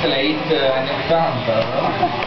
till 8 uh, and then we're.